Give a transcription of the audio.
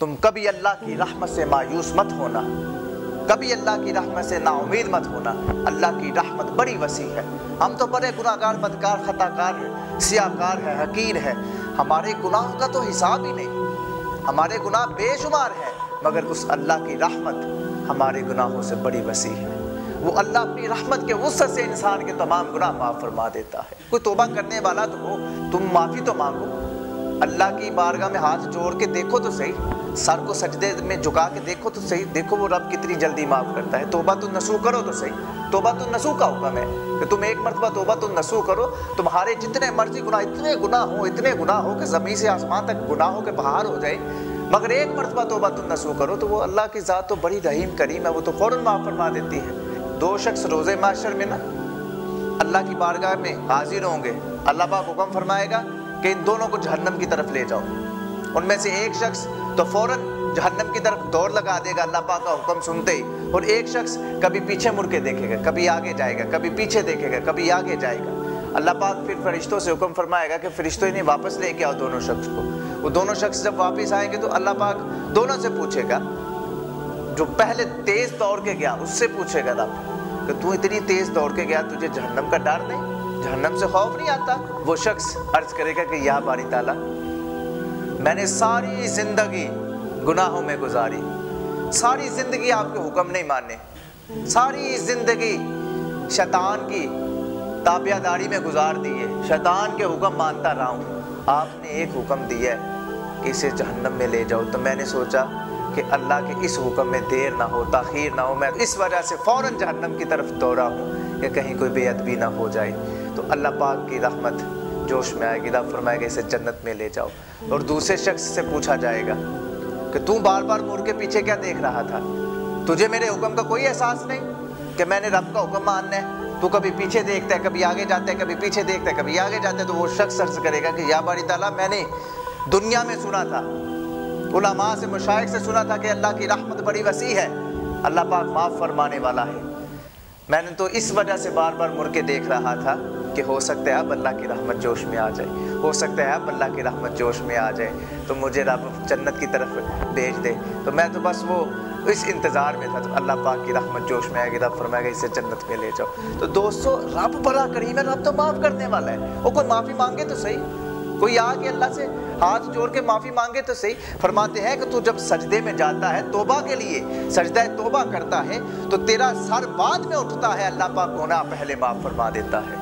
تم کبھی اللہ کی رحمت سے مایوس مت ہونا۔ کبھی اللہ کی رحمت سے نا امید مت ہونا۔ اللہ کی رحمت بڑی وسیع ہے۔ ہم تو بڑے گناہ گار بدکار خطا کار ہیں سیاہ کار ہے حقیر ہے ہمارے گناہوں کا تو حساب ہی نہیں۔ ہمارے گناہ بے شمار ہیں، مگر اس اللہ کی رحمت ہمارے گناہوں سے بڑی وسیع ہے۔ وہ اللہ اپنی رحمت کے وسط سے انسان کے تمام گناہ معاف فرما دیتا ہے۔ کوئی توبہ کرنے والا تو ہو، تم معافی تو مانگو۔ اللہ کی بارگاہ میں ہاتھ جوڑ کے دیکھو تو صحیح۔ سر کو سجدے میں جھکا کے دیکھو تو صحیح، دیکھو وہ رب کتنی جلدی معاف کرتا ہے۔ توبہ تو نسو کرو تو صحیح۔ توبہ تو نسو کا حکم ہے کہ تم ایک مرتبہ توبہ تو نسو کرو۔ تمہارے جتنے مرضی گناہ، اتنے گناہ ہو اتنے گناہ ہو کہ زمین سے آسمان تک گناہوں کے بہار ہو جائے۔ مگر ایک مرتبہ توبہ تم نسو کرو تو وہ اللہ کی ذات تو بڑی رحیم، کریم ہے، وہ تو فوراً معاف فرما دیتی ہے۔ دو شخص روزے معاشر میں نا، اللہ کی بارگاہ میں حاضر ہوں گے۔ اللہ پاک حکم فرمائے گا کہ ان دونوں کو جہنم کی طرف لے جاؤ۔ ان میں سے ایک شخص تو فوراً جہنم کی طرف دوڑ لگا دے گا، اللہ پاک کا حکم سنتے ہی۔ اور ایک شخص کبھی پیچھے مڑ کے دیکھے گا، کبھی آگے جائے گا، کبھی پیچھے دیکھے گا، کبھی آگے جائے گا۔ اللہ پاک پھر فرشتوں سے حکم فرمائے گا کہ فرشتوں انہیں واپس لے کے آؤ دونوں شخص کو۔ وہ دونوں شخص جب واپس آئیں گے تو اللہ پاک دونوں سے پوچھے گا، جو پہلے تیز دوڑ کے گیا، اس سے پوچھے گا رب کہ تو اتنی تیز دوڑ کے گیا، تجھے جہنم کا ڈر نہیں؟ جہنم سے خوف نہیں آتا؟ وہ شخص عرض کرے گا کہ یا باری تعالیٰ میں نے ساری زندگی گناہوں میں گزاری۔ ساری زندگی آپ کے حکم نہیں مانے ساری زندگی شیطان کی تابعہ داری میں گزار دیے شیطان کے حکم مانتا رہا ہوں۔ آپ نے ایک حکم دیا ہے کہ اسے جہنم میں لے جاؤ۔ تو میں نے سوچا کہ اللہ کے اس حکم میں دیر نہ ہو، تاخیر نہ ہو۔ میں اس وجہ سے فوراً جہنم کی طرف دوڑا ہوں کہ کہیں کوئی بے ادبی نہ ہو جائے۔ تو اللہ پاک کی رحمت جوش میں آئے گی رب فرمائے گا، اسے جنت میں لے جاؤ۔ اور دوسرے شخص سے پوچھا جائے گا کہ تو بار بار مڑ کے پیچھے کیا دیکھ رہا تھا؟ تجھے میرے حکم کا کوئی احساس نہیں کہ میں نے رب کا حکم ماننا ہے؟ تو کبھی پیچھے دیکھتا ہے، کبھی آگے جاتا ہے، کبھی پیچھے دیکھتا ہے، کبھی آگے جاتا ہے، تو وہ شخص عرض کرے گا کہ یا باری تعالیٰ، میں نے دنیا میں سنا تھا، علماء سے مشائق سے سنا تھا کہ اللہ کی رحمت بڑی وسیع ہے۔ اللہ پاک معاف فرمانے والا ہے۔ میں نے تو اس وجہ سے بار بار مڑ کے دیکھ رہا تھا کہ ہو سکتا ہے اب اللہ کی رحمت جوش میں آ جائے۔ ہو سکتا ہے اب اللہ کی رحمت جوش میں آ جائے۔ تو مجھے رب جنت کی طرف بھیج دے۔ تو میں تو بس وہ اس انتظار میں تھا۔ تو اللہ پاک کی رحمت جوش میں آئے گی۔ رب فرمائے گا، اسے جنت میں لے جاؤ۔ تو دوستو، رب بڑا کریم ہے۔ رب تو معاف کرنے والا ہے۔ وہ کوئی معافی مانگے تو صحیح۔ کوئی آ کے اللہ سے ہاتھ جوڑ کے معافی مانگے تو صحیح۔ فرماتے ہیں کہ تو جب سجدے میں جاتا ہے توبہ کے لیے، سجدہ توبہ کرتا ہے، تو تیرا سر بعد میں اٹھتا ہے۔ اللہ پاک گناہ پہلے معاف فرما دیتا ہے۔